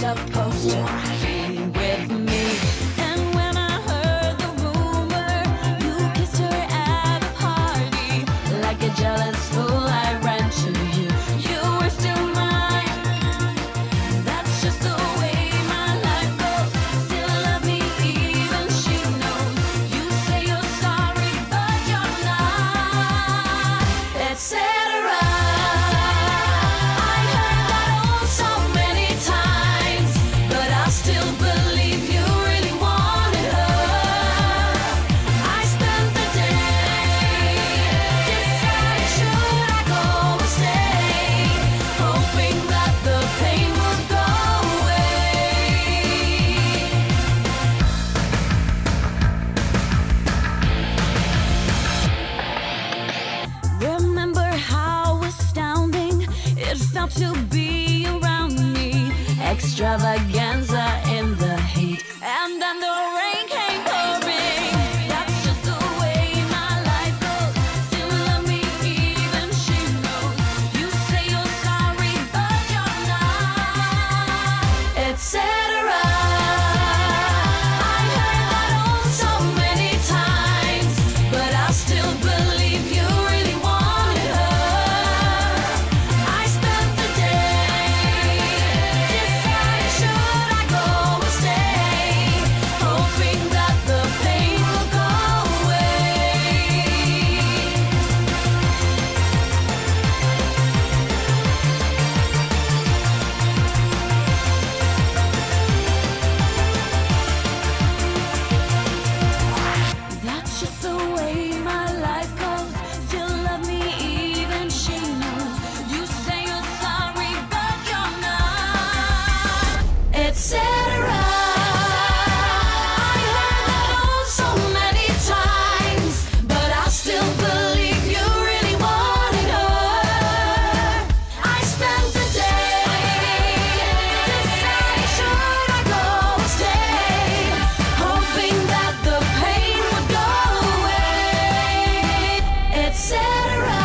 supposed to be with me? to be around me. Extravagance better